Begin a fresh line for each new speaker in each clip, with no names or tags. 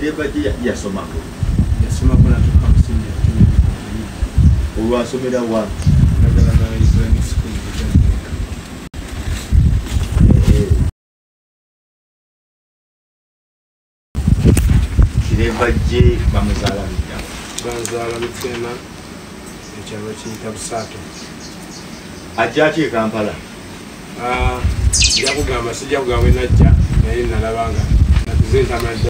kireba gye yasomako.
Yasomako natuka musinja kumi
olwasomera wa kireba gye bamuzaala bidda
banzaala mutema ekyalo kiyita busaato.
Ajja ki e kampala?
Nja kugamba sijja kugamba enajja naye nalabanga natuze ntamadadi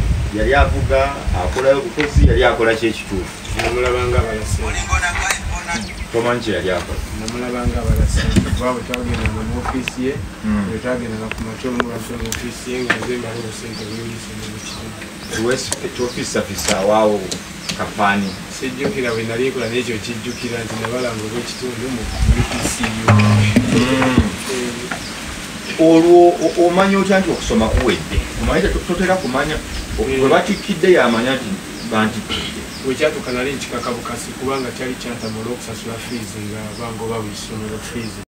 yali
avuga akolayo bukozi yali akola ki ekituufu tomanyi kye yali akola.
Namulabanga bwe twagendanga mu ofiisi ye bwe twagendanga ku makyo omulwase mu ofiisi ye nga zembala obusente buyise mu kitundu
ekyofisafisa awaawo kafaani.
Sijjukira bwe nali nkola n'ekyo kijjukira nti nabalanga obwekitundu mu UPCU
olwo omanya otya nti okusoma kuwedde? Omanyi te- totera kumanya. Bwe batikkidde yamanya nti bantikkidde
bwekyatuuka nali nkikaka bukasi kubanga kyali kyantamula okusasula fiizi nga bangoba bwisomero fiizi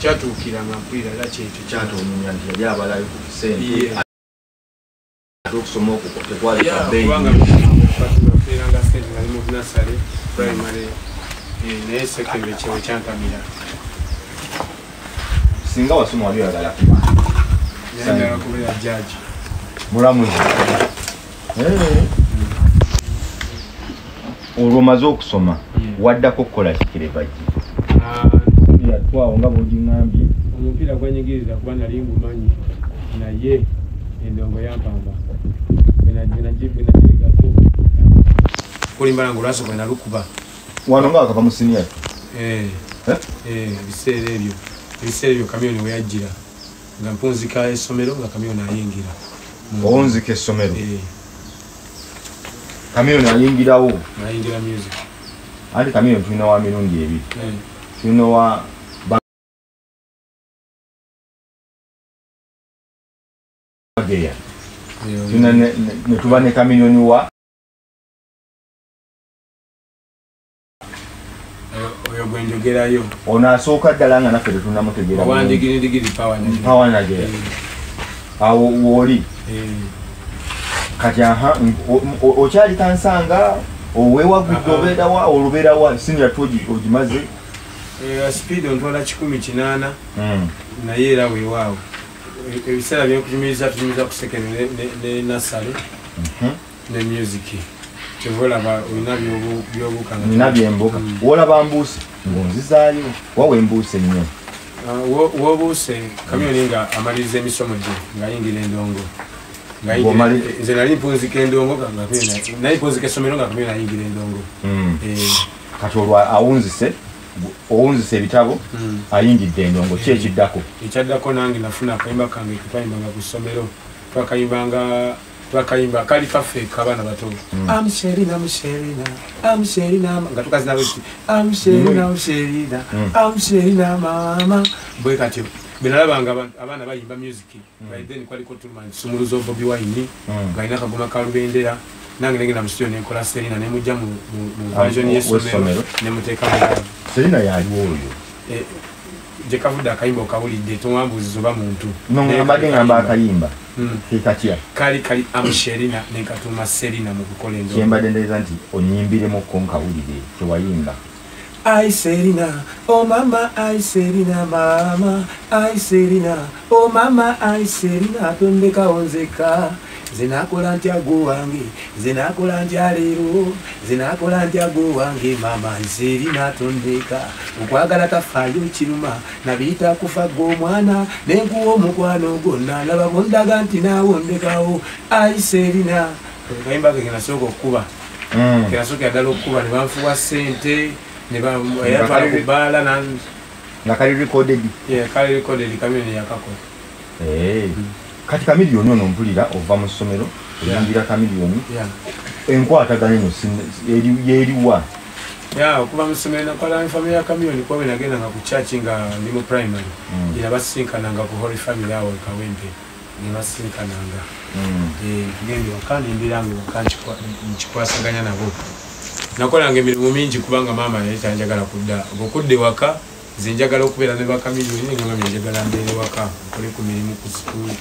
kyatuukira nga mpulira era kyekyo
kyatomunya nti yali abalayo ku sente.
Yeah.
ate okusoma okwo
kubanga baferanga sente nali mu nasale primary eh, naye secondary kyewe kyantamira
singa wasoma wali oyagala kuba mulamuzi. Olwo omaze okusoma
Yeah.
waddako kukola kikireba ki
Ah,
yatwawo nga bwogiŋambye.
Omupiira gwanyigiriza kuba nali ngumanyi naye endongo yampamba. Benagirigako kulimbala nga olwasooka bwe nalukuba.
Wano nga wakava mu siniya.
Eh,
Eh?
eh, ebiseera ebyo ebiseera ebyo kamyoni weyajjira nga mpunzika essomero nga kamyoni ayingira. Mu-
owunzika essomero
Eh,
kamiyoni ayingirawo?
Ayingira music.
Anti kamiyoni tulina wa mirundi ebiri
Eh,
tulina wa bageya.
Eh,
tulina ne- ne- ne tuba ne kamiyoni wa
oyo gwe njogerayo.
Ono asooka ddala nga naffe
nayo.
mpawa nageya awo wooli
Eh,
kati aha okyali kansanga owewagudde obeerawa olubeerawa siniya tu ogi- ogimaze?
Eh, speed ontwala kikumi kinaana. Naye era weewaawo E- ebiseera byenkunyumiriza tunyumiriza ku second ne- ne- ne nasale
Mhm.
ne music
nina byembuga
Mm.
woolaba mbuuse ng'onzizaayo wawe embuuse nnyo.
Ah, wo- wobuuse kamyoni nga amaliriza emisomo gye ng'ayingira endongo. Eh, nze nali mpunzika endongo nali mpunzika essomero nga kamyoni ayingira endongo. Eh,
kati olwo awunzise owunzise ebitabo
mm.
ayingidde endongo. Ki ekiddako?
Ekyaddako nange nafuna akayimba kange ketwayimbanga ku ssomero. Twakayimbanga twakayimba kali kaffe kabaana bato amusherina musherina amusherina nga tukazina bweti amusherina musherina
Mm.
amusherina mama. Bwe katyo benalabanga aba- abaana bayimba music then kwaliko tulman sumuluzo bobi wine
Mm.
ngaalina akagoma ka lubendera nange negenda mu studio nenkola serina nemujja mu
Ah,
version
mu-
y'essomero nemuteeka mu
serina yaliwo oyo
Eh, gye kavudde akayimba okawulidde towambuuziza oba muntu.
Nongambadde ngamba akayimba
Mm.
kekatya
kali kali amusherina nenkatuma serina mu kukola endongo
kyembadde ndeeza nti onyimbiremukko nkawulire kyewayimba
ai serina o mama ai serina mama. Ai serina o mama ai serina tondekawo nzeka zinakola ntya gwe wange. Zinakola ntya leero zinakola ntya gwe wange mama. Serina tondeka. Okwagala tafaayo kiruma nabiyita kufa gwe omwana nenkuwa omukwano gwonna. Laba bondaga nti naawondekawo ai serina kayimba ke kenasooka okukuba. Kenasooka ddala okukuba ne banfuwa ssente yatwala ku bbaala
nga kali recorded.
Kali recorded kamyoni yakakola
Eh, kati kamiliyoni ono mpulira ova mu ssomero oyingira kamiliyoni enkwatagana eno
ya okuva mu ssomero nakola family ya kamyoni kuba bwe nagendanga ku church nga ndi mu primary.
Mm.
era basinkananga ku holy family awo kawempe ne basinkananga
Mm.
Eh, tugende waka nembirange waka nkikwa- nkikwasaganya nabo nakolanga emirimu mingi kubanga maama naye tanjagala kudda. Bwekudda ewaka nze njagala okubeera ne bakamiliyoni ngamba njagala mbeere waka nkole ku mirimu ku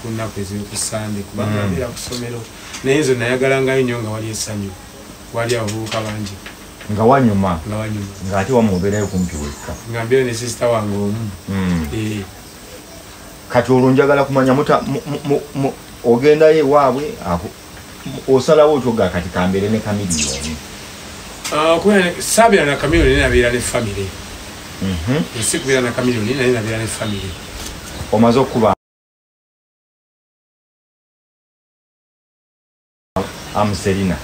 ku nnaku ez'oku sande kubanga
Mm.
mbeera ku ssomero. Naye nzo nayagalangayo nnyo nga wali essanyu wali abavubuka bangi.
Nga wanyuma?
Nga wanyuma.
Ng'ate wamuobeerayo kumpi wekka?
Nga mbeera ne sisita wange omu.
Mm.
Eh,
kati olwo njagala kumanya muta- mu- mu- mu- mu- ogendayo ewaabwe osalawo otyoga kati kambeere ne kamiliyoni
saabeera na kamiliyoni naye nabeera ne famire
Mhm.
si kubeera na kamiliyoni naye nabeera ne famire
omaze okuba amuserina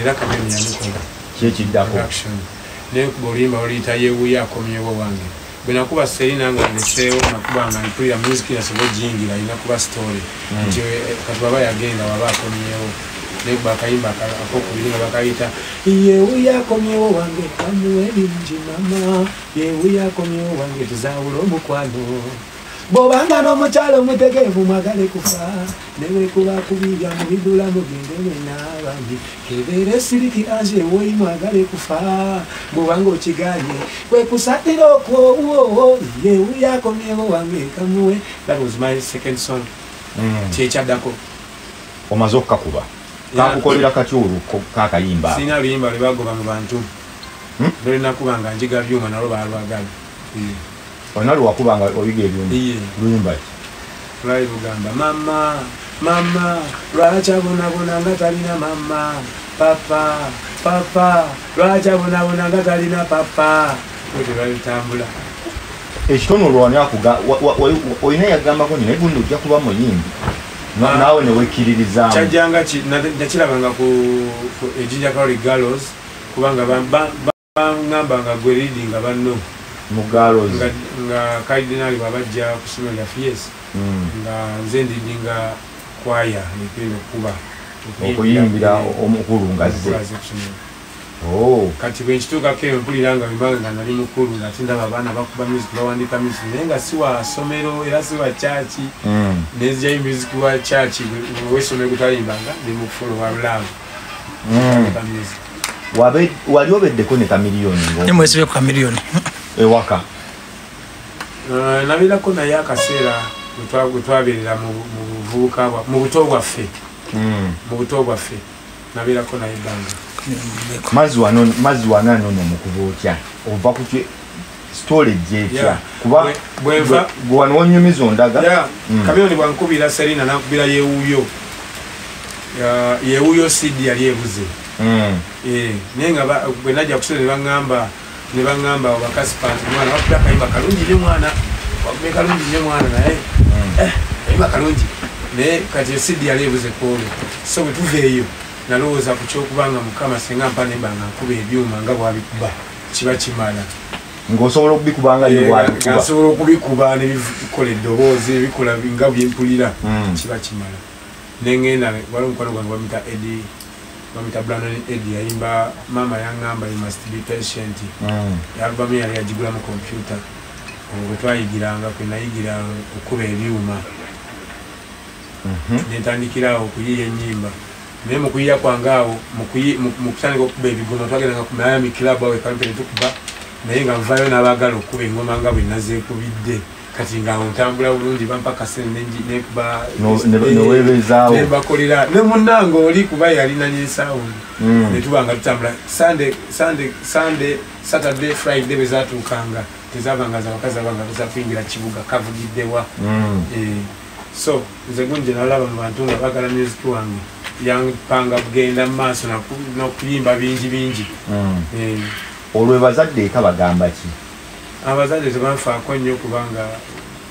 era kamiliyoni yamikola
kyekiddako
production. Nenkuba oluyimba oluyita yeewuyo akomyewo wange. Bwe nakuba serina nga ndeseewo nakuba nga mpulira music nasobola ogiyingira alina kuba story.
Mm.
nti eh, kati waba yagenda waba akomyewo nekuba akayimba aka- akokubiri nga bakayita yeewuyo akomyewo wange kamuwe bingi mama. Yeewuyo akomyewo wange tuzawula omukwano. Bw'obanga n'omukyalo mutegeevu mwagale kufa newekuba kubirya mu bidula mugendere n'abandi kebeere siriki anje woyi mwagale kufa. Bw'obanga okiganye kwekusatira okwowo yeewuyo akomyewo wange kamuwe that was my second song
Mm.
kyekyaddako
omaze okukakuba. Kakukolera katya oluko kakayimba.
Sirina luyimba lwe bagoba mu bantu.
Hmm?
lolinakuba nga njiga byuma nalwo balwagala
olina lwewakuba nga oyiga ebyuma. Luyimba ki?
Lwali lugamba mama mama lwaki abonabona nga talina mama? Papa papa lwaki abonabona nga talina papa? Otyo lwalitambula
ekitono olwani olina yagambako nti naye gundi ojja kuba muyimbi. Naawe newekkiririzaamu
kyajjanga ki- na- nakirabanga ku ejinja kali galos kubanga ba- ba- ba- baŋŋambanga gwe readinga banno.
Mu galos
nga karidinali bwabajja ku ssomero lyaffe yes nga nze ndidinga kwaya ekenda okuba
okuyimbira omukulu nga zze.
Kati bwenkituukako eyo mpulira nga bimba nga nali mukulu nga tindaba abaana bakuba music bawandika music naye nga si wa ssomero era si wa kyaki
Mm.
nezjayo music wa kyaki wesomero gutalimbanga ndi mukufulo wa love
Mm. wali obeddeko ne kamiliyoni ngo-
nemwesibe ku kamiliyoni.
Ewaka.
Uh, nabeerako naye akaseera bwe twa- bwe twabeerera mu buvubuka mu buto bwaffe.
Mm.
mu buto bwaffe. Nabeerako naye ebbanga
mazzi wano mazzi wanano no mukuba otya ova ku storage etya? Kuba
Bwe- bwenva-
gwe- gwe wano wonyumiza ondaga?
Ya
Mm.
kamyoni bwankubira serina nankubira yeewuyo Ya- yeewuyo sidi yali ebuze.
Mm.
Eh, naye nga ba- bwe najja kusole ne baŋŋamba ne baŋŋamba obakasipanti mwana wakubira akayimba kalungi nnyo mwana. Wakubye kalungi nnyo mwana naye.
Mm.
kayimba kalungi. Naye kati esidi yali ebuze kwolwo so bwe tuva eyo nalowooza ku kyokubanga mukama senga mpa nemba nga nkuba ebyuma nga bwabikuba kiba kimala.
Okubikubanga
Eh,
yewabikuba
ngasobola okubikuba nebikola eddoboozi ebikola nga byempulira
Mm.
kiba kimala. Neŋŋenda wali omukwano gwange bamita edi bamita brandon edi yayimba maama yaŋŋamba you must be patient.
Mm.
alubamu yali yagigula mu kompyuta olwo twayigiranga kwe nayigira okuba ebyuma.
Mhm.
nentandikirawo okuyiiya ennyimba naye mu kuyiiya kwange awo mu kuyi- mu- mu kutandika okuba ebigoma twagendanga ku miami club awo ekampe netukuba naye nga nvayo n'abaagala okuba engoma nga bwe nazeekubidde. Kati nga ntambula bulungi bampa kasene nenji- nekuba
No- ne-
munnange oli kuba yalina nyesawundi
Mm.
netuba nga tutambula. Sande saturday friday bwe zatuukanga tezabanga zabakazi abanga tuza kuyingira kibuga kavugiddewa.
Mm.
Eh, so nze gunje nalaba mu bantu nga bagala music wange yampanga kugenda mu maaso n'okuyimba bingi bingi.
Mm.
Eh,
olwo bazadde eka bagamba ki?
Abazadde tebanfaako nnyo kubanga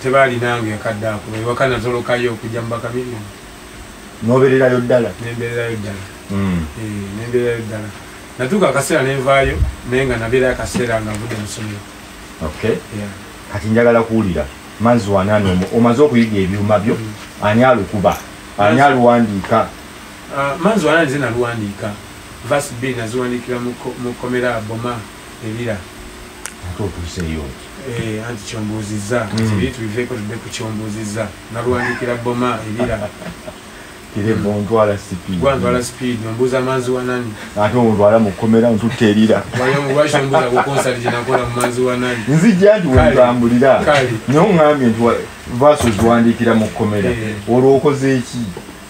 tebaalinange ekadde ako ewaka natolokayo okujja mu bakamiliyoni
n'obeererayo ddala?
Nembeererayo ddala.
Mm.
Eh, nembeererayo ddala. Natuuka akaseera nenvaayo naye nga nabeerayo akaseera nga nvudde mu ssomero.
Kati njagala kuwulira manzi wanani omu- omaze okuyiga ebyuma byo ani alukuba? Ani aluwandiika?
Ah, manzi wanani ze naluwandiika. Vasi bbiri naziwandiikira mu ko- mu komera boma ebira
otuuseeyo
Eh, anti kyombuuzizza. Kibiri tubiveeko tudde ku kyombuuzizza. Naluwandiikira boma ebira
sipiidi
gwantwala speed. Nombuuza manzi wanani
ate ontwala mu kkomera ntutta erira.
Lwakyombuuza ku konsati gyenakola mu manzi wanani
nzijja nti wentambulira naye oŋambye nti vaasi oziwandiikira mu kkomera.
Eh.
olwo okoze eki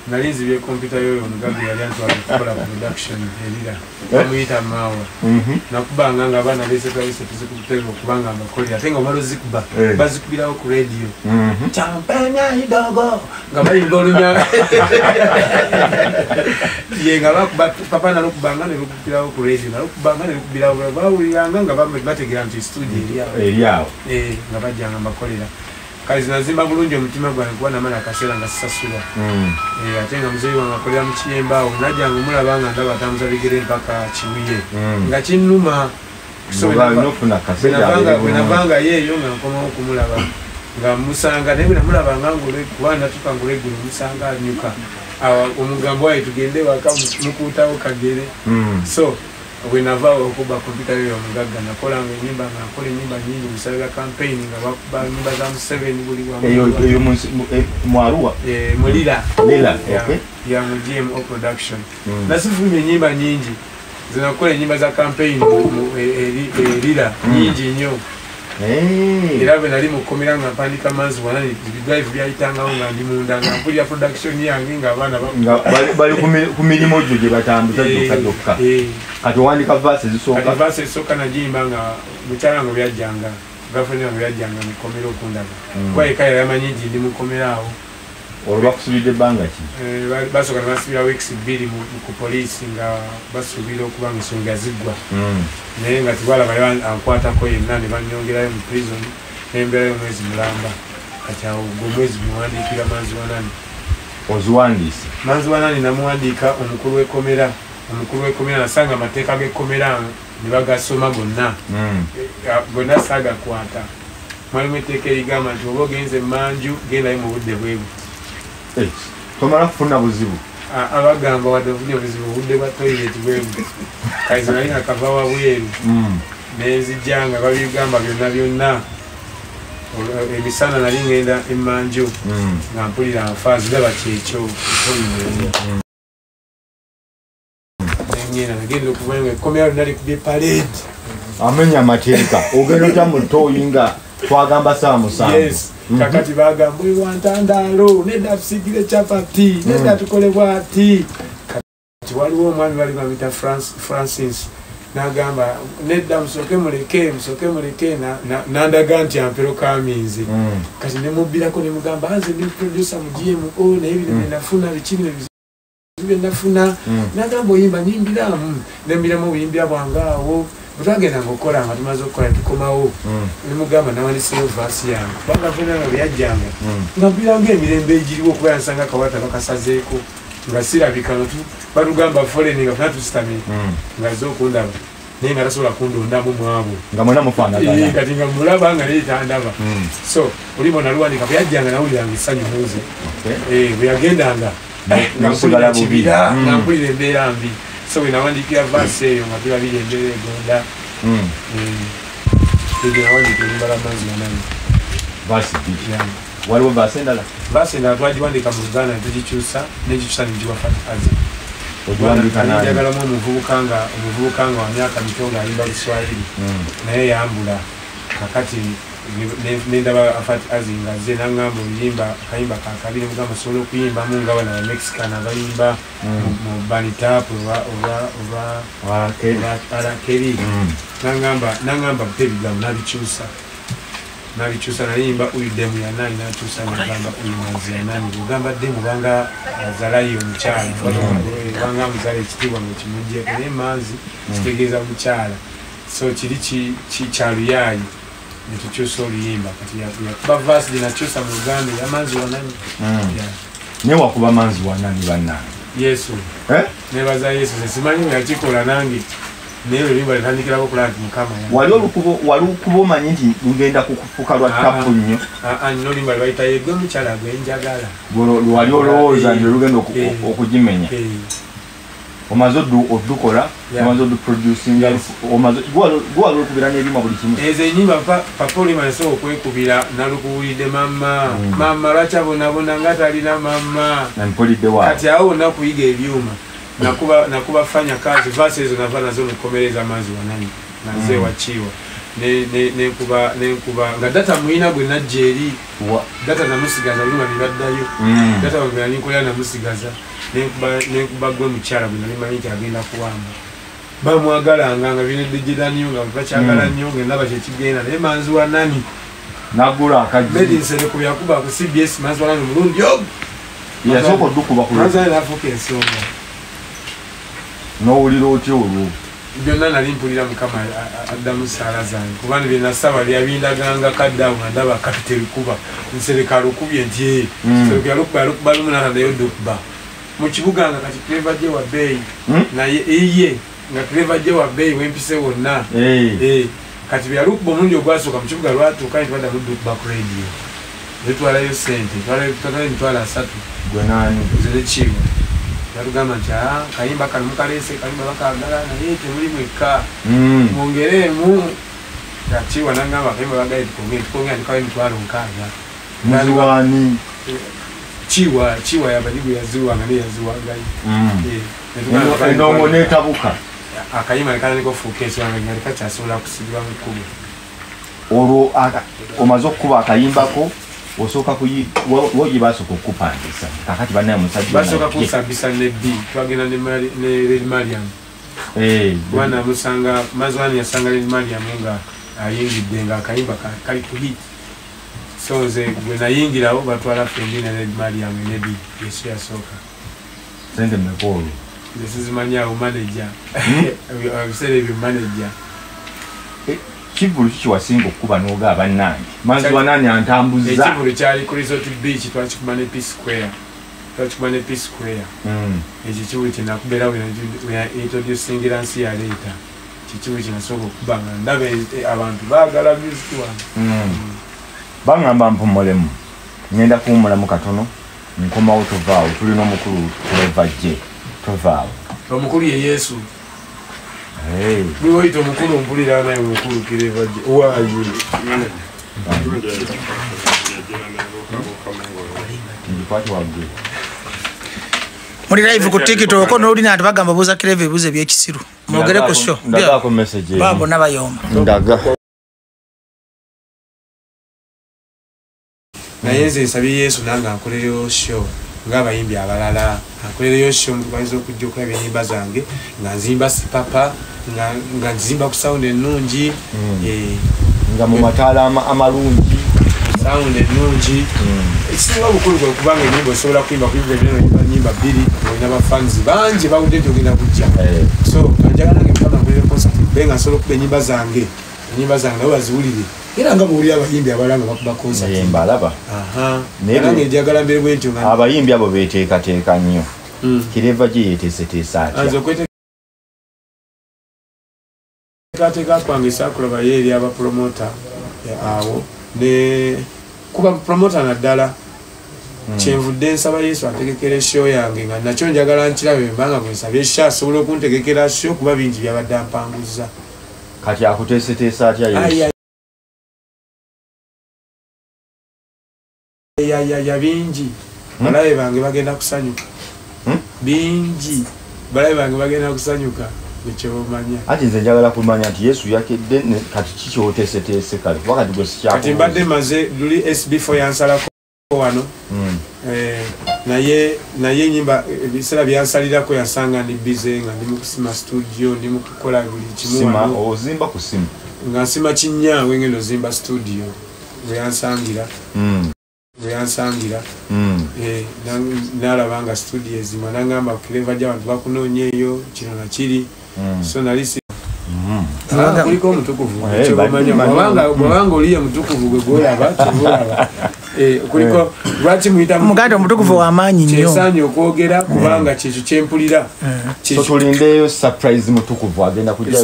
nali nzibye kompyuta yoyo omugaga yali antwala okukola production erira.
Eh?
bamuyita maawa
Mhm.
nakubanga nga abaana besetwalise tuzikubutebe okubanga mbakolera ate nga omala ozikuba
Eh.
bazikubirawo ku radio.
Mhm.
champenya idogo nga bayimba olunya ye nga bakuba papa nalukubanga nelukubirawo ku radio nalukubanga nelukubirawo bawuliranga nga bategera nti studio eriawo
eri awo.
Eh, nga bajjanga mbakolera kale zinazimba bulungi omutima gwange kuba namala akaseera nga sisasulwa
Mm.
Eh, ate nga muzeyi wange akolera mu kiyemba awo najjanga omulaba nga ndaba atambuza bigere mpaka kibuye
Mm.
nga kinnuma So
Oba
bwe
olina
nava-
okufuna
bwe
kaseera
navanga-
abeere
bwe
bulungi.
navanga yeeyo nga nkomawo okumulaba nga musanga naye bwe namulabanga kuba natuka ngulweggulu musanga anyuka omugambo waye tugende waka mu- mukuutawo kagere
Mm.
so bwe nava okuba kompyuta yoyo omugagga nakolanga enyimba nga nkola enyimba nyingi musabira campaign nga bakuba nyimba za museveni buli wamu.
Eyo eyo mu nsi- mu- eh,
mulira Ya- mu gmo production.
Mm.
nasifulumya enyimba nyingi zinakola enyimba za campaign mu- e- erira
Mm.
nyingi nnyo. Era bwe nali mukomera nga mpandika manzi wana ebidrive byayitangawo nga ndi munda nga mpulira production yange ngaabaana
nga bali- bali ku mi- ku mirimu gyo gye batambuza gyokka gyokka kati owandika vaasi ezisooka
esooka nagiyimba nga mukyala nga byajjanga gafrend nga byajjanga mukomera okundaga
Mm.
kuba yeka yali amanyi ndi mukomera awo
olwo bakusubidde ebbanga ki?
Eh, ba- basooka nebasibira weeks bbiri mu- mu- ku poliisi nga basuubira okuba nga ensonga ziggwa.
Mm.
naye nga tibalaba ankwatako yenna ne banyongerayo mu prison nemberayo omwezi mulamba. Kati awo gwe omwezi muwandiikira manzi wanani
oziwandiise?
Manzi wanani namuwandiika omukulu w'ekkomera omukulu w'ekkomera nasanga amateeka g'ekkomera ne bagasoma gonna.
Mm.
Eh, gonna saagakwata mwalimu etteeka erigamba nti oba ogenze manju gendayo mu budde bwebu
tomala kufuna buzibu.
Abagamba wadde ofunye obuzibu obudde bwa toilet bwebu kaize nali nga kava wabweru
Mm.
nenzijja nga babigamba byonna byonna. Emisana nali ngenda emanju
Mm.
nga mpulira nfa ziraba kyekyo nengenda nagenda okuva nga ekkomera lyonna likubye parade
amenya amateeka. Ogenda otya mu ttooyi nga twagamba saawa musanvu.
Kakati bagamba ewantandaalo nedda tusigire capati nedda tukole bwati. Kati waliwo omwami bali bamita Franc- francis nagamba nedda musooke muleke musooke muleke na- na- nandaga nti ampero kaminzi
Mm.
kati nemubbirako nemugamba anze ndi producer mu gmo naye bino byenafuna biki bino byenafuna nagamba oyimba nyimbiramu nembiramu obuyimbira bwange awo bwetwagendanga okukola nga tumaze okukola tukomawo.
Mm.
nemugamba nawandiseyo vaasi yange. Kubanga fena nga byajjanga.
Mm.
nga mpiranga emirembe egiriwo okuba yansanga kawata bakasazeeko. Nga sirabika nga tu- batugamba foleni nga fena tusitamye.
Mm.
nga azze okundaba. Naye nga tasobola kundondamu mwabo
nga mwena mufaanagana
kati nga mulaba nga naye tandaba. So olimo naluwanika bweyajjanga nawuliranga essanyu muze. Bwe yagendanga nga mpulira embeera mbi so bwe nawandikira vaasi eyo nga tulabira embeera egonda
Mm.
ebyo nawandika enyumbala manzi manani
vaasi bbiri waliwo vaasi endala
vaasi endala twagiwandika mu luganda netugikyusa negikyusa negiwa fatazi
ogiwandika nani
njagalamu omuvubuka nga omuvubuka nga wa myaka mito ng'ayimba luswahili
Mm.
naye yambula kakati ne- ne- nendaba afati azi nga ze naŋŋamba oluyimba akayimba kakabiri mugamba osobola okuyimbamu nga bana bamexican abayimba
Mm.
mu- mu banitap oba alakeri
Mm.
naŋŋamba naŋŋamba bute ebigambo nabikyusa nabikyusa nayimba uyu demu yanani nakyusa nagamba uyu mwazi yanani bwogamba demu banga azalayo omukyala. Banga muzaala ekitiibwa nga kimugyeko naye manzi kitegeeza mukyala so kiri ki- ki- kyaluyaayi netukyusa oluyimba kati yakuba vaasi gyenakyusa mu uganda eyamanzi wanani
Mm.
Ya.
naye wakuba manzi wanani bannange
yesu.
Eh?
nebaza yesu. Sesimanyi nga yakikola nange naye oluyimba litandikirako kulaba nti mukama
wali okuba omanyi nti lugenda kukufuuka lwa
Ah,
tapu nnyo.
Ah, ah, nino oluyimba lwebayita yegwe mukyala gwenjagala
Lwe- lwe wali olowooza nti lugenda
Eh.
okugimenya.
Eh,
omaze oddukola
Yeah.
omaze gwali olukubira n'ebyuma buli kimu.
Ezo enyimba pa- papa oluyimba nasobola okwekubira nalukuwulidde mama
Mm.
mama lwaki abonabona nga talina mama kati awo wonna kuyiga ebyuma nakuba nakuba fanya kazi vasi ezo nava nazo nikomereza amazzi wanani naze
Mm.
wakiwa Ne- ne- nenkuba nenkuba nga data muyina gwe najja eri data namusigaza oluma nibaddayo
Mm.
data wabera ninkolera namusigaza nenkuba nenkuba gwe mukyala gwe nalimanyi nti agenda kuwamba. Bamwagalanga nga binedejera nnyo nga bakyagala
Mm.
nnyo ngendaba kyekigenda naye manzi wa nani?
Nagula akagi
medinse ku yakuba ku cbs manzi wa nani omulundi? Ogu
yasooka oddukuba ku
manzi wa nani nafuuka ensonga?
N'owulira otya olwo?
Byonna nali mpulira mukama addamu saala zange. Kubanga byenasaba lyabindaganga kaddawo nga ndaba kati terikuba nsereka alukubye nti "Eh,
Mm.
sereka yalukuba yalukuba lumu natadayo dokuba mu kibuga nga kati cleva gye wa bbeeyi naye iye nga cleva gye wa bbeeyi wempise wonna.
Eh.
Eh, kati byalukuba omulundi ogwasooka mu kibuga lwatuuka ntibaddamu dokuba ku radio. Netwalayo sente twalayo emitwalo asatu.
Gwe naani
yatugamba nti "Ah, kayimba kano kayimba bakagala naye temuli mwekka.
Mm.
mwongeremu atiwa nagamba akayimba bagaye tukongere tukongera ndikawo emitwalo nkaaga.
Muziwaani
kiwa kiwa yabaligu yaziwanga naye yaziwagayo
Mm.
Eh,
endongo neetabuka
akayimba nekala nikofuuka ekiwanga nga likakyasobola kusibibwa mu kkubo
olwo omaze okukuba akayimbako osooka kuyi wo- wo gye basooka okukupangisa kakati bannaye omusajja
basooka kunsambisa ne b twagenda ne ne red mariam.
Eh,
kuba namusanga mazwani yasanga red mariam nga ayingidde nga akayimba ka- kali ku hit so nze gwe nayingirawo batwala fendi ne red mariam ne b yesu yasooka
sente mmeka olwo
nze sizimanyawo manaja ebiseera ebyo manaja
kivulu ki kiwasinga okukuba n'oga bannange maziwa nani antambuza.
Ekivulu kyali ku resort beach twakikuba ne peace square. Twakikuba ne peace square.
Mm.
ekyo kivulu kyenakubera introducingira nsi yaleeta kikivulu kyenasooka okuba nga ndaba abantu baagala music wange
Mm. Baŋŋamba mpumulemu ŋŋenda kuwumulamu katono nkomawo tovaawo tulina omukulu tuleva jje tovaawo
omukulu ye yesu. Wayita omukulu mpulira naye omukulu waaye
ngikwati waggwe
muli live ku tiktok nolina nti bagamba buuza kireva ebibuzo ebyekisiru. Mwogere ku sho.
Emu.
bonna bayomba
naye nze nsabye yesu nange ankolereyo sho ngaabayimbi abalala. Ankolereyo sho bayinza okujja okulaba enyimba zange nga nzimba sipapa nga- nzimba ku sawundi ennungi.
Mm.
eh,
nga mu mataala ama- amalungi.
Sawundi ennungi. Ekisinga obukulu kwe kubanga enyimba osobola kuyimba kuyimba ebinene oyimba nyimba bbiri olina abafanzi bangi bawudde nti ogenda kujja.
Eh,
so kanjagala nange mukama nkolere concert be nga nsobola okuba enyimba zange enyimba zange nabo baziwulire. Era nga buwulira abayimbi abalala nga bakuba concert.
Mbalaba abayimbi abo beteekateeka nnyo.
Mm.
kireva gye yeeteeseteesa
anze
atya
okweteekateeka kwange saakulabayo eri abapromota awo. Ne kuba promota naddala kyenvudde nsaba yesu ategekera esho yange nga nakyo njagala nkirabe mbanga bwensaba esho asobola okuntegekera sho kuba bingi byabadde ampanguza.
Kati akuteeseteesa atya yesu
yayaya bingi.
Hmm?
balabe bange bagenda kusanyuka.
Hmm?
bingi. Balabe bange bagenda kusanyuka. Nekyobamanya
ati nze njagala kumanya nti yesu yakedde kati kikyoteeseteese kale? Kuba kati gwe
kati mbadde maze luli sb4 yansalako wano.
Mm.
Eh, naye naye nyimba ebiseera byansalirako yasanga ndi bize nga ndi mukusima studio ndi mukukola buli kimu
ozimba ku simu?
Nga nsima kinyaawe ngenda ozimba studio bwe yansangira Bwe yansangira
Mm.
eh, nalaba nga studio ezima nangamba kireva gy'abantu bakunoonya eyo kino nakiri
Mm.
so nali si
Mm.
Abaga-
kuliko omutukuvu.
Eh,
ekyobamanya
badi-
bwabanga
badi-
bwabanga oliye mutukuvu gwe gwolaba kyobaolaba Eh, kuliko lwaki muyita
omuganda omutukuvu wamaanyi nnyo.
Kyensaanye okwogera kubanga kyekyo kyempulira.
So tulindeyo surprise mutukuvu agenda kujja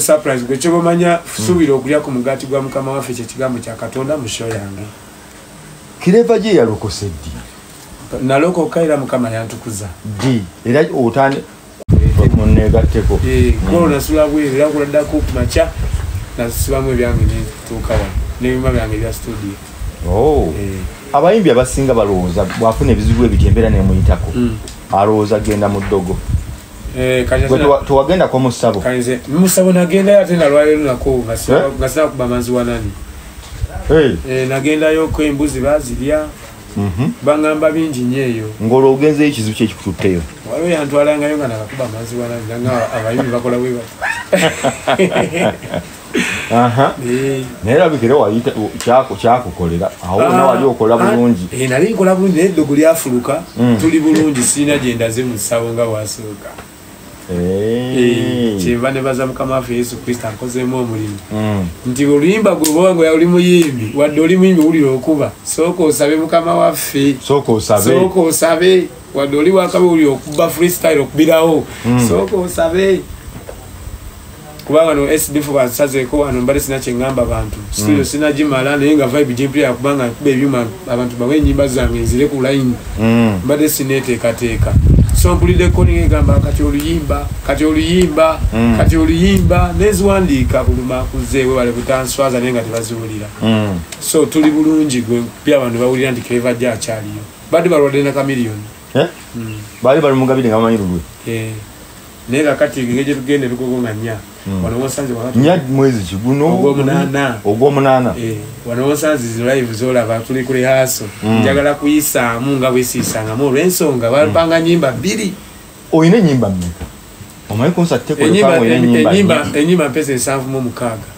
Surprise. gwe kyobamanya suubira okulya ku mugati gwa mukama waffe kyekigambo kya katonda mu sho yange
kireva gye yalokose ddi?
Nalokoka era mukama yantukuza.
Ddi? Era otane munegatteko
Eh, golo nasula bweru era nkuladdako ku makya nasibamu ebyange netuuka wano nebima byange ebya studio.
Oh.
Eh,
abayimbi abasinga balowooza bwafuna ebizibu ebityo embeera nemuyitako
mm.
alowooza genda mu ddogo.
Eh, kati
Gwe
ate-
tewa- tewagendako mu ssabo
kanize musabo nagendayo ate nalwaliro nako nga sina-
Eh?
nga sina kuba manzi wanani Eh, nagendayoko embuzi bazirya.
Mhm.
baŋŋamba bingi nnyo eyo.
Ng'olwo ogenzeyo ekizibu kyekikututteyo
waliwo yantwalangayo nga nakakuba manzi wanani nanga abayimbi bakola bwe. Eh,
naye labikire kyakukolera. Awo wonna wali okola
ah,
bulungi.
eh, nali nkola bulungi naye eddogo lyafuluka.
Mm.
tuli bulungi siina gyendaze mu ssabo nga wasooka Kyenva ne baza mukama waffe yesu kristo akozeemu omulimu
Mm.
nti oluyimba gwe bwanga oli muyimbi wadde oli muyimbi wulira okuba sooka osabe mukama waffe.
Sooka osabe.
Wadde oli wakabe wulira okuba freestyle okubirawo.
Mm.
sooka osabe. Kubanga no sdf bansazeeko wano mbadde sina kyeŋŋamba bantu. Studio sinagimala naye nga vibe gyempulira kubanga nkuba ebyuma abantu bawe enyimba zange nzire ku layini
Mm.
mbadde sineteekateeka so mpuliddeko ningegamba kati oluyimba kati oluyimba
Mm.
kati oluyimba neziwandiika bulumakuzeewe bale butanswaza naye nga tebaziwulira.
Mm.
so tuli bulungi gwe pya abantu bawulira nti keva gye akyaliyo. Badde balwadde na kamiliyoni.
Eh? baali bali mugabire nga bamanyi lulwe.
Eh, naye kakati ngeri gyetugende lugogo nga
Mm. nya mwezi kiguno
ogwomunaana. Eh, wano wosanze zilive zolaba tuli ku rehaso
Mm.
njagala kuyisaamu nga bwesiisangamu. Olw'ensonga bapanga nyimba bbiri.
Oyina enyimba mmeka? Omanyi konsat
Enyimba-
tekolekanga oyina enyimba
enyimba-
nnyingi.
enyimba mpesa ensanvu mu mukaaga.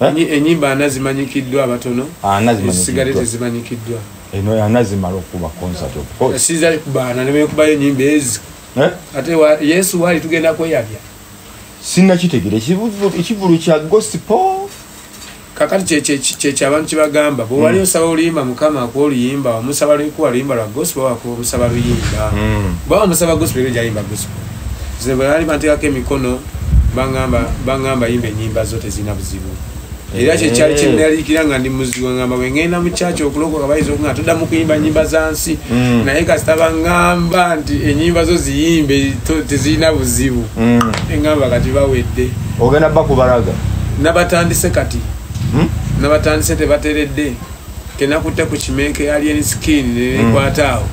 Eh?
Enyi- enyimba ana zimanyikiddwa abatono ezisigale
zimanyikiddwa
tezimanyikiddwa
eno ana zimala okuba konsat of course.
Siza kubaana nemekubayo enyimba ezi.
Eh?
ate wa- yesu waali tugenda kweyabya
sinnakitegera ekivulu kya gospel
kakati kye- kye- kye- kyekyo abantu kyebagamba bwewali osaba oluyimba mukama akuwa oluyimba omusaba lwekuwa luyimba lwa gospel wakuwa omusaba luyimba. Baba omusaba gospel era gyayimba gospel ze bwe bali banteekako emikono baŋŋamba yimba enyimba zo tezirina buzibu era kyekyali
Eh.
kyenaliikira nga ndi muzigo ŋŋamba bwe ŋŋenda mu kyaki okulokoka bayinza okuga toddamu kuyimba nyimba za nsi
Mm.
naye kasita baŋŋamba nti enyimba zo ziyimbe tezirina buzibu
Mm.
eŋŋamba kati bawedde
ogenda bakubalaga
nabatandise kati
Hmm?
nabatandise tebateredde kenakutte ku kimeeke alien skin nenekwata awo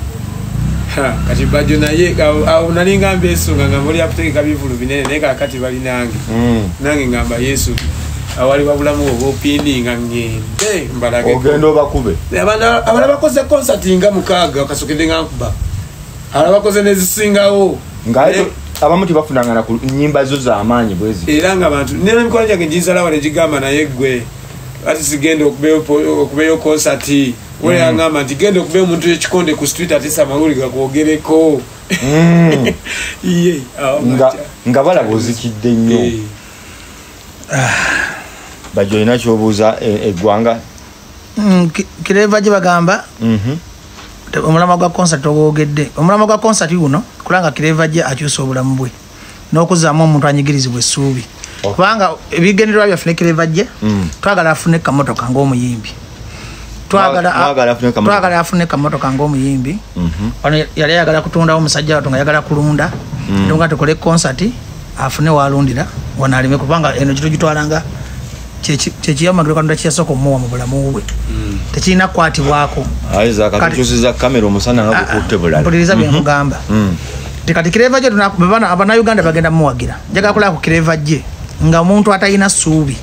Ha, kati bajo naye awo- awo nali ngamba esunga nga mboli akutegeka bivulu binene naye kakati bali nange
Mm.
nange ngamba yesu awali wabulamu oba opindinga ngende mbalage
ogenda obakube.
Abala bakoze konsati nga mukaaga kasokedde nga nkuba. Abala bakoze nezisingawo. Eh,
abamu tebafunangana ku nyimba zo z'amaanyi bwezi
era nga bantu nera emikono gyange njizalawa negigamba naye gwe ati sigenda okubeyo konsati we yangamba nti genda okubeyo omuntu ekikonde ku street ate samawuli gakwogereko
Mm.
awo
nga nga balaba ozikidde nnyo.
Eh,
bajja olina kyobuuza e- eggwanga
Mm, ki- kireva gye bagamba
Mhm.
omulama gwa konsati ogwogedde omulama gwa konsati guno kulanga kireva gye akyusa obulamu bwe n'okuzaamu omuntu anyigirizibwa essuubi
Oh.
kubanga ebigendererwa byaffe ne kireva gye
Mm.
twagala afune kamotoka ng'omuyimbi twagala
afune kamotoka.
ng'omuyimbi
Mhm.
wano yali ayagala kutundawo omusajja wato nga ayagala kulunda
Mm.
nga tukole konsati afune walundira wano alime kubanga eno kitugitwalanga kyekiyamagiro katonda kiyasooka omuwa mu bulamu bwe
mm.
tekirina kukwatibwako
ayiza
Kati-
katukyusiza kamera omusana nga gukutte bulala.
mpuliriza byenkugamba
Mm.
ti kati kireva gye abannayuganda bagenda muwagira njagala kulaba ku kireva gye nga omuntu atalina ssuubi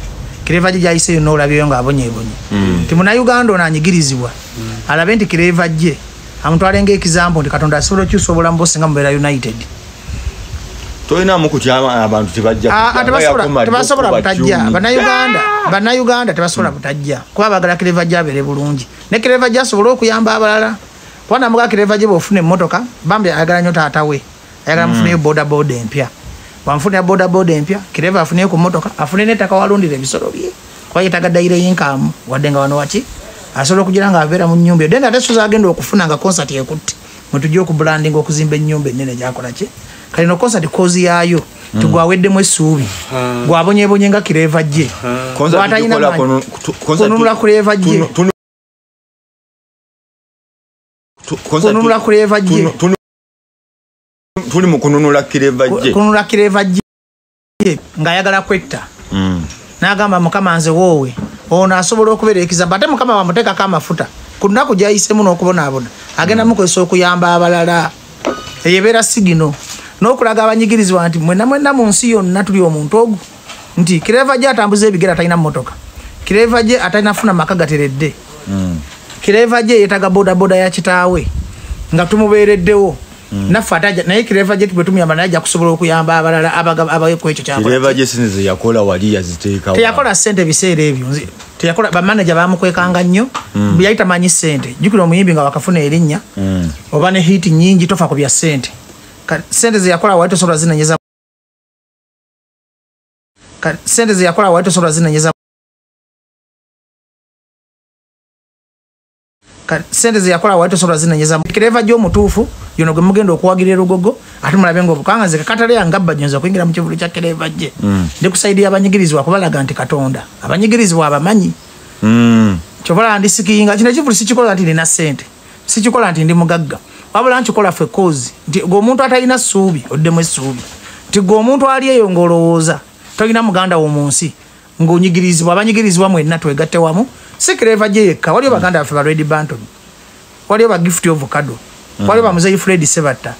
kireva gye gyayiseyo noolabyeyo ng'abonyebonye
Mm.
ti munnayuganda ono anyigirizibwa alabe nti kireva gye amutwale ngaekizampo nti katonda asobola okyusa obulamu bwo singa mubeera united
tolinamu kutyama abantu tebajja
Ah, ah, butajja bannayuganda bannayuganda tebasobola butajja kuba bagala kireva gye abeere bulungi. Ne kireva gye asobole okuyamba abalala. Kuba namuga kireva gye bwofuna emmotoka bambi ayagala nnyo taata we. Ayagala mufuneyo bodaboda empya. Bamufunira bodaboda empya kireva afuneyo ku mmotoka afune nettaka walundira ebisolo bye. Kuba yetaga dayire yinkamu wadde nga wano waki? Asobola okugira nga abeera mu nyumba eyo then ate soza agenda okufuna nga concert ekutte. Mwetujja okubrandinga okuzimba ennyumba ennene gyakola ki kale no concert kozi yaayo tigwaweddemu essuubi gwabonyebonye nga
tukola
maanyi.
kono- tu- concert
kununula
tunu- tunu- tuli mu kununula kireva gye.
Kununula kireeva gye ng'ayagala kwetta.
Mm.
n'agamba mukama nze woowe. Ono asobola okubeera ekizamba ate mukama bamuteekako amafuta. Ku lunaku gyayisemu n'okubonaabona agenda mukozesa okuyamba abalala. Eyo ebeera sigino n'okulaga abanyigirizibwa nti mwena mwena mu nsi yonna tuli omuntu ogu nti kireeva gye atambuza ebigere atalina mmotoka kireeva gye atalina funa maka gateredde
Mm.
kireeva gye yeetaga bodaboda ya kitaawe nga tumubeereddewo naffe ate naye kireeva gye bwe tumuyamba naye ajja kusobola okuyamba abalala abaku ekyo kyakola.
Kireva gye sini ze yakola wali yaziteekawo.
Teyakola sente biseera ebyo teyakola bamaneja bamukwekanga nnyo
Mm.
yali tamanyi sente jukira omuyimbi nga wakafuna erinnya oba ne hiiti nyingi tofa ku bya sente Ka- sente zeyakola wali tosobola zinenyeza sente zeyakola wali tosobola zinenyeza sente zeyakola wali tosobola zinenyeza kireeva gy'omutuufu yono gwe mugenda okuwagira erugogo ate mulabe nga obukangaze kakatale yange abba nyinza okuyingira mu kivulu kya kireeva gye.
Mm.
ndi ku saidi y'abanyigirizibwa kubalaga nti katonda. Abanyigirizibwa abamanyi.
Mm.
kyobola ndisikiyinga kino ekivulu sikikola nti nina sente sikikola nti ndi mugagga wabula nkikola ffe kozi nti gwe omuntu atalina ssuubi oddemu essuubi. Nti gwe omuntu ali eyo ng'olowooza tolina muganda wo mu nsi ng'onyigirizibwa abanyigirizibwa mwenna twegatte wamu si kireva gye yekka waliyo baganda baffe ba redi banton waliyo ba gift ovocado waliyo bamuzeyi fred sebatta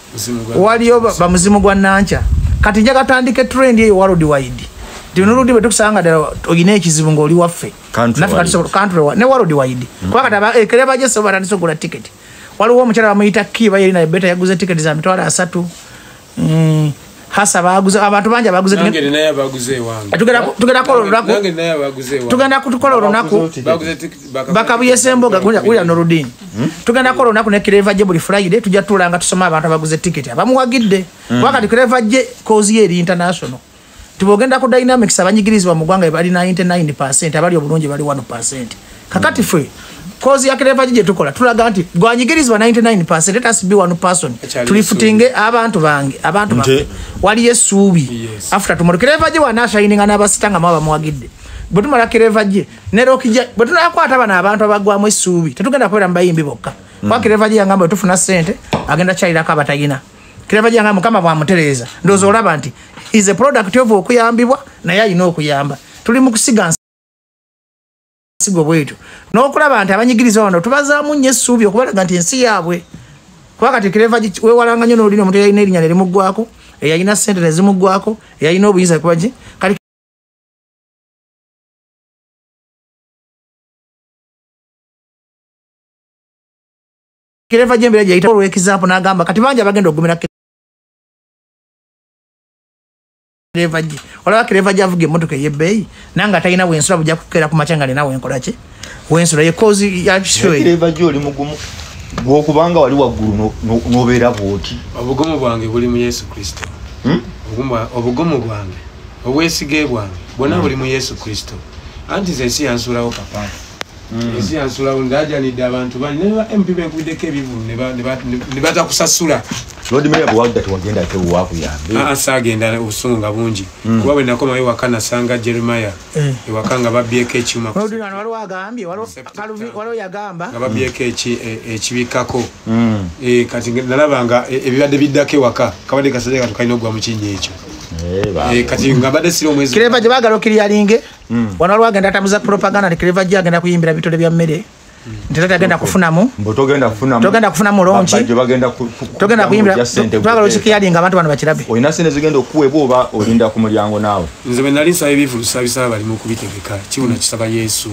waliyo ba- bamuzimu gwa nanca kati njaga tandika trend eyo world wide. Nti noludi bwetukusanga ddala olina ekizibu ng'oli waffe. Ne world wide. Kuba kati aba- ekereba gye sobola batandise okugula tiketi waliwo omukyala bamuyita kiba yali naye beta yaguze tiketi za mitwalo asatu. Mm, hasa baguze abantu bangi
abaguzetugenda
tugenda kutukola olunaku.
Baguze tikiti baka-
bakabuyesa emboga wilya noludini tugenda kukola olunaku ne kireva gye buli friday tujja nga tusoma abantu abaguze tiketi abamuwagidde. Wakati kireva gye kozi ye eri international. Tibogenda ku dynamics abanyigirizibwa mu ggwanga bali 99 percent abali obulungi bali 1 percent. Kakati ffe kozi ya kireva gye gyetukola tulaga nti gwanyigirizibwa 99 percent let us be one person. Tulifutinge abantu bange abantu bange. Wali yesubi
Yes.
after tomorrow kireva gye wanashayininga n'abasita nga maba mwagide bwe tumala kireva gye ne rokija bwe tunakwata bano abantu abagwamu essuubi tetugenda kubeera mu bayimbi bokka. Kwa kireva gye yangamba tufuna ssente agenda kyalirako abatayina kireva gye yangamba mukama bwamutereeza. Ndowooza olaba nti is a product of okuyambibwa naye alina okuyamba. Tuli mu kusiga nsigo bwetyo. N'okulaba nti abanyigirizwa bano tubazaamu nnyo essuubi okubalaga nti ensi yaabwe. Kuba kati kireva weewalanga nnyo n'olulina omuntu eyalina erinnya nerimuggwako eyalina sente nezimuggwako eyalina obuyinza kuba ki kati kireva gyembeera gyeyita olw'ekizampu n'agamba kati bangi abagenda okugumira olaba kireva gye avuga emmotoka ey'ebbeeyi nanga talina wensula bujja kukeera ku makya nga nina wenkola ki? Wensula ye kozi ya eyo.
kireva gye oli mugumu. Gwokubanga wali waggulu no- no- n'obeera bwoti.
Obugumu bwange buli mu yesu kristo.
Hmm?
Obugumu- obugumu bwange obwesige bwange bwonna buli mu yesu kristo. Anti nze ensi yansuulawo papa. Ensi yansuulawo ndajanidde abantu bangi neba mp benkubiddeko ebivulu ne ba-
lord meya bwewagga tewagenda ate wewakuyambe
aa saagenda obusungu nga bungi kuba bwe nakomayo ewaka nasanga jeremaya
Eh.
ewaka nga babyeko ekyuma
waliwo agambye waliwo yagamba.
Nga babyeko e- ekibikkako
Mm.
Eh, kati nalaba nga e- ebibadde biddako ewaka kabadde kasajja katu kalina okugwa mu kinnya ekyo.
Eh, ba-
kati nga badde siri omwezi
kireva gye baagala okiryalinge.
Mm.
wano waliwo agenda atambuza propaganda nti kireva gye agenda kuyimbira bitole bya mmere nti tata agenda kufunamu
mbu togenda kufunamu
togenda kufunamu lonki
Babajjo bagenda ku- ku-
togenda
ku-
kuyimbira
kujja ssente
twagala
kuteeka.
okikyalinga abantu bano bakirabe.
Olina sente zigenda okuweebwa oba olinda ku mulyango naawe?
Nze bwe nali nsaba ebivulu sabisaba balimu kubitegeka. Kibuna kisaba yesu.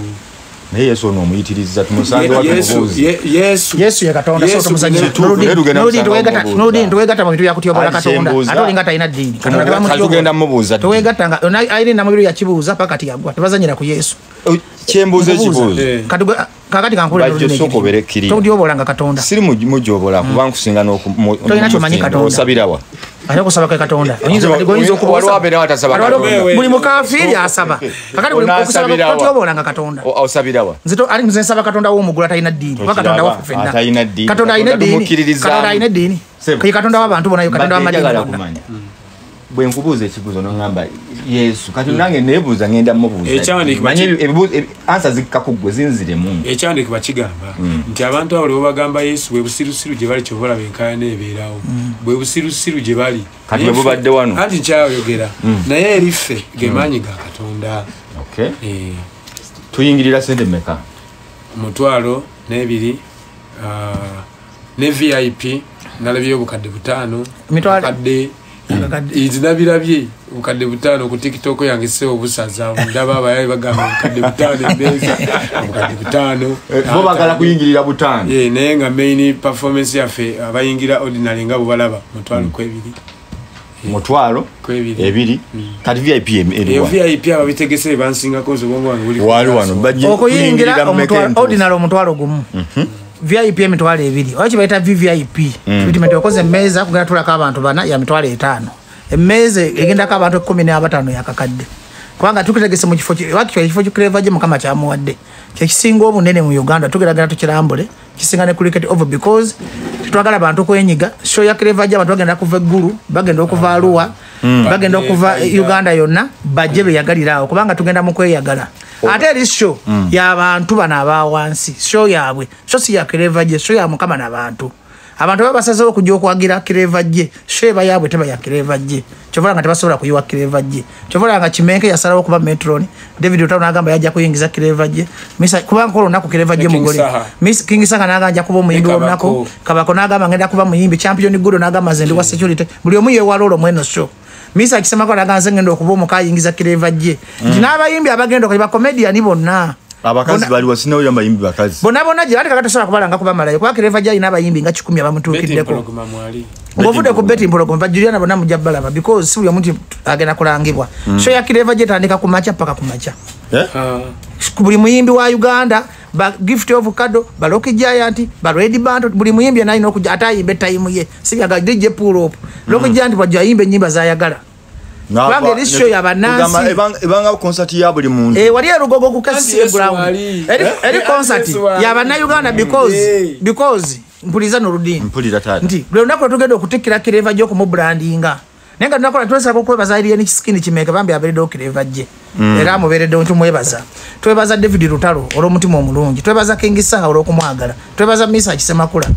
Naye yesu ono omuyitiriza tumusange
Ye- yesu
watubuuzi
ye- yesu.
Yesu ye katonda so
Yesu
tomusanyira
kituufu,
Noludi-
naye tugenda
Noludi
kusanga
teweegatta-
omubuuza.
Noludi teweegatta mu bintu byakutyobola
Ali
katonda.
kyembuuza.
ate olinga talina ddiini. Katonda
Kati
tebamutyobola.
tugenda mubuuza ddi?
teweegatta nga ayirina mu biru yakibuuza paka kati yagwa tebazanyira ku yesu.
Oh, kyembuuza
Mubuuza.
ekibuuzo.
Eh.
Kati gwe- kakati todyobolanga katonda.
Siri mu- mujoobola kuba nkusinga
Tolina kyomanyi
n'omusinga.
Katonda.
osabirawa
ate okusaba kwe katonda. Buli mukafiiri asaba. Kakati buli okusaba
Onaasabira wa?
kotyoboolanga katonda nze nsaba katonda w'omugulu atalina ddiini. Kuba katonda waffe fenna katonda alina eddiini katonda alina eddiini ye katonda w'abantu bonayo katonda
njagala
gonna
bwe nkubuuza ekibuuzo noŋamba yesu kati nange neebuuza ngenda mubuuza
Ekyawandiikibwa
Manye
ki-
ebibuuzo- ebi- ansa zikkaku gwe zinziremu
ekyandiikibwa kigamba nti abantu abo bwe bagamba yesu bwe busirusiru gye bali kyoba olaba enkaayana ebeerawo bwe busirusiru gye bali.
Kati
Naye
bwe bubadde wano.
anti nkyayogera. Naye eri ffe ge maanyi ga katonda.
Okay.
Eh,
tuyingirira sente meka
omutwalo n'ebiri ah, ne vip nalabyeyo obukadde butaano obukadde
Akakadde.
nzi nabirabye obukadde butaano ku tiktok yange se obusaza ndaba abayayi bagamba obukadde butaano emmeeza obukadde butaano
bo bagala kuyingirira butaano
Ye, naye nga main performance yaffe abayingira ordinary nga bwebalaba mutwalo kwebiri.
Mutwalo?
kwebiri.
Ebiri? Kati vip eriwa
vip ababitegese bansingako nze obwongo wange
wali wano
okuyingira ordinary omutwalo gumu vip emitwalo ebiri. Oba kibaita vvip treatment okoze emmeeza kugenda tulako abantu bana ya mitwalo etaano. Emmeeza egendako abantu ekumi n'abataano yakakadde kubanga tukitegese mu kifo ki- wakitwa ekifo kikireva gye mukama kyamuwadde? Kyekisinga obunene mu uganda tugeragera tukirambule kisinga ne cricket over because tetwagala bantu kwenyiga. Show ya kireva gye abantu bagenda kuva eggulu bagenda okuva aluwa bagenda okuva uganda. Yonna bajje beyagaliraawo kubanga tugenda mu kweyagala. Ate eri sho yabantu bano abawansi sho yabwe so si ya kireva gye sho ya mukama nabantu abantu baba basazewo okujja okwagira kireva gye sho eba yabwe teba ya kireva gye. Kyovola nga tebasobola kuyiwa kireva gye. Kyovola nga kimenke yasalawo okuba metron david otalo nagamba yajja kuyingiza kireva gye. Misa- kubanga kola olunaku kireva gye mugole. Miss- king saka nagamba nja kuba omuyimbi wolunaku
Kabako.
kabako nagamba ngenda kuba muyimbi. Champion gudo nagamba nze ndi wa security. Buli omu yewala olwo mweno sho misa akisemako nagamba nze ngenda okuba omuka ayingiza kireva gye nti n'abayimbi abagenda okali bakomediani bonna.
Abakazi
Bona-
baliwa sinawulira bayimbi bakazi.
Bonna bonna gye bati kakatosobola kubalanga kubamalayo kuba kireva gye alina abayimbi nga kikumi abamutuukiddeko. Ngaovudde ku beti mpologoma. Bajuliana bonna mujja balaba because si buli omu nti agenda kulangibwa. So ya kireva gye etandika ku makya paka ku makya.
Eh?
Ah,
ku buli muyimbi wa uganda ba gift of kado ba Rocky giant ba red band buli muyimbi anayina okuja ate ayimba etayimu ye. Sibyaga dj pull up. Rocky giant bwajja ayimba ennyimba zayagala Kubanga eri show ya bannansi.
Kugamba ebanga- ebanga concert ya buli muntu.
Eh, wali erugogo ku
Yesu
ground. eri
Eh?
concert.
Yesu wali.
ya bannayuganda because because mpuliriza noludini nti buli lunaku lwetugenda okutikkira kireva gye okumubrandinga naye nga tunakola tulesako okwebaza alien kisikini kimeka bambi abeereddewo kireva gye era amubeereddewo ntumwebaza twebaza david lutalo olw'omutima omulungi twebaza kingisaha olw'okumwagala twebaza misa kisemakula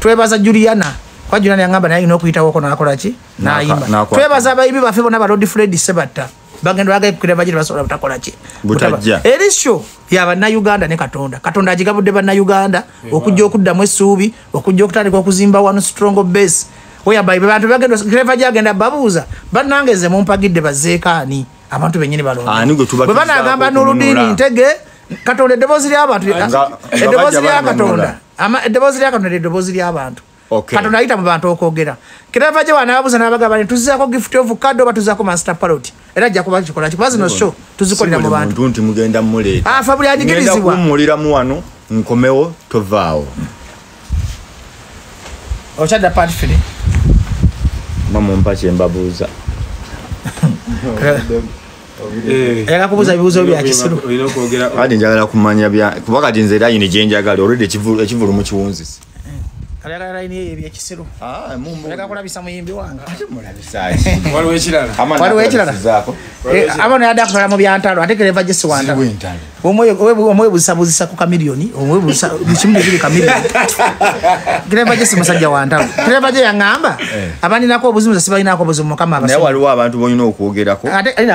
twebaza juliana kwa juliana yangamba naye alina okuyitawoko nakolaki nayimba. twebaza abayibi baffe bonna balodi fred sebatta bagenda bagaye kukireva gye tebasobola butakola ki?
Butajja.
eri sho yabannayuganda ne katonda. Katonda agigabudde bannayuganda okujja okuddamu essuubi okujja okutandika okuzimba wano strong base. Oyabai bantu bagenda kireva gyagenda babuuza bannange ze mumpagidde bazeekaani abantu benyini
Ani gwe tuba
bwe banagamba
okununula?
ntege katonda eddoboozi ly'abantu eddoboozi
bajja
lya katonda.
Banunula.
Ama- eddoboozi lya katonda eddoboozi ly'abantu katonda ayita mu bantu okwogera. Kireva gye wanababuuza n'abagamba nti tuzizaako gift of kado oba tuzizaako master parot era ajja kuba kikola ki kuba zino sho tuzikolera mu bantu.
Nti mugenda muleeta.
Afa buli anyigirizibwa
kuwumuliramu wano nkomewo tovaawo.
Okyadda patifiri
mamumpa kyembabuuza
eh.
Era kubuuza ebibuuzo bya kisiru.
olina okwogera
kati njagala kumanya kuba kati nze erayini gyenjagala olwedde ekivulu mu kiwunzisi
ayagala layini eyo ebyekisiru oleka kulabisa muyimbi wange
waliwo ekirala.
Ekirala? abano yadde akutwala mu byantalo ate kereva gye siwantalo omwebuzisabuzisa ku kamiliyoni kimu bibiri kamiliyoni. Kireva gye si musajja wantalo kireva gye yaŋŋamba abaninako obuzibu nze sibalinako obuzibu mukama
naye waliwo abantu bolina okwogerako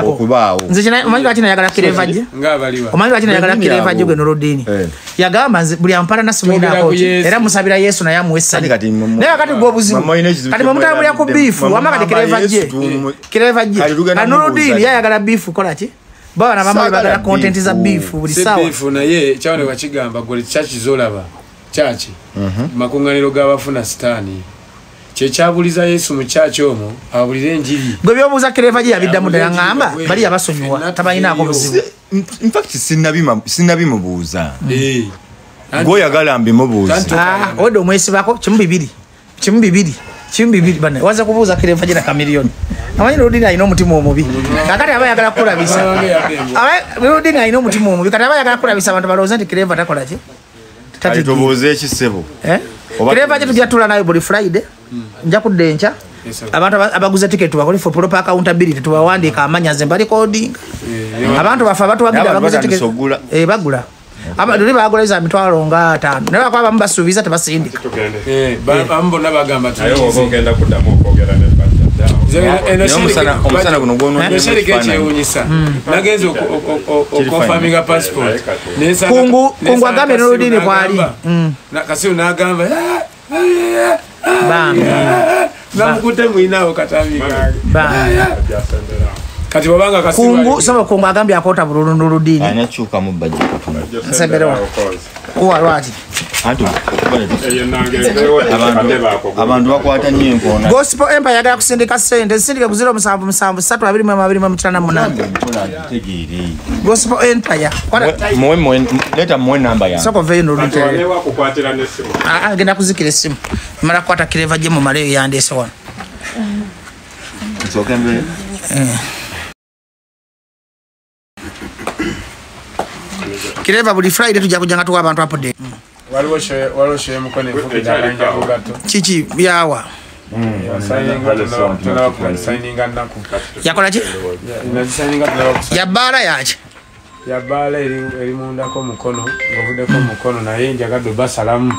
okubaawo.
Omanyi lwaki nayagala kireva gye omanyi lwaki nayagala kireva gye gwe nolodini
Eh.
yagamba nze buli ampala nasimulinako era musabira yesu naye amuwa essanyu
Kati kati mu-
naye kakati gwe obuzibu
Mama olina ekizibu
kati mwemutambulira ku biifu wama kati kireva gye kireva gye
mubuuza.
yayagala biifu kola ki baba nabama
Saagala
bagala kontenti za
biifu.
buli
sebiifu naye kyawoneka kigamba gwe kyaki zolaba kyaki makuŋŋaniro g'abafuna sitaani kyekyabuliza yesu mu kyaki omwo abulire enjiri.
Gwe byobuuza kireva gye yabiddamu ddala ŋŋamba bali yabasonyiwa tabalinaako buzibu.
Infact sinnabimubuuza.
Eh.
Gweoyagala mbimubuuza
Tanto-
Ah, odde omwesibako kimu bibiri kimu bibiri kimu bibiri bane. Waza kubuuza kireva gye na kamiliyoni. Amanyi lodini alina omutima omubi. Kakati aba yagala
yadembo.
lodini alina omutima omubi. Kati aba yagala kukulabisa abantu balowooza nti kireva takola ki?
Kati tubuuze ekisebo.
Eh? Kireva gye tujja tula nayo buli friday. Nja kudda enkya. Abantu aba- abaguze ticket tubakole for proper accountability tubawandiika amanya nze mbalikodinga
Eh,
abantu baffe abatuwagira. Eh, bagula luli bagula za mitwalo nga ataano naye bakuba bamu basuubiza tebasindika
tugende
eh, ba- bamu bonna bagamba
ekifaananyi.
ekyewuunyisa nagenza okonfaminga passport
Kungu-
Kasiru
n'oludini kwali. Mm.
kasiru n'agamba "Ah, namukutte mwinaawo katambi kange kati wabanga ali-
soba kungu agambye akoota bululu n'oludini
anakyukamu bajja katonda
Nsemberewa. kuwa lwaki?
Abantu bakwata nnyo enkoona.
Gospel empire yagala kusindika sente zisindike ku 0 musanvu ssatu abiri mu abiri mu mukina na munaana.
Tegeere.
Gospel empire
leta muwe namba yange.
Soko veyo n'oludini
wanewa kukwatira n'essimu
ngenda kuzikira essimu mala kukwata kireva gye mumaleyo yandeese wano.
Nsooke mbe
kireva buli friday tujja kujja nga tuwa abantu apode
waliwo shoye- waliwo kugato
kiki? Byawa
sayininga nnaku.
Yakola ki? Yabbaala yaki
yabaala eri mundako mukono ng'ovuddeko mukono naye njagadde obasalamu